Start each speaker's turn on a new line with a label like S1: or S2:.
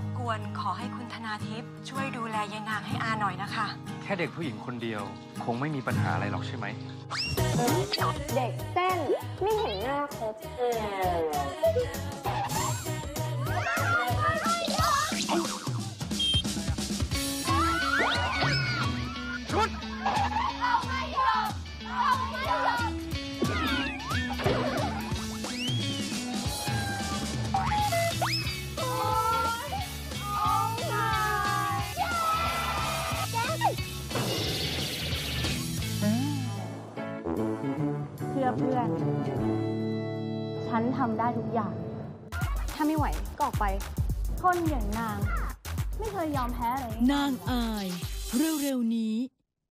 S1: บกวนขอให้คุณธนาทิพย์ช่วยดูแลยายนางให้อาหน่อยนะคะ
S2: แค่เด็กผู้หญิงคนเดียว คงไม่มีปัญหาอะไรหรอกใช่ไหม
S3: เด็กเส้นไม่เห็นหน้าครบ
S4: เพื่ อเพื่อน ฉันทำได้ทุกอย่าง ถ้าไม่ไหวก็ออกไป คนอย่างนาง ไม่เคยยอมแพ้เลย
S5: นางอาย เร็วๆนี้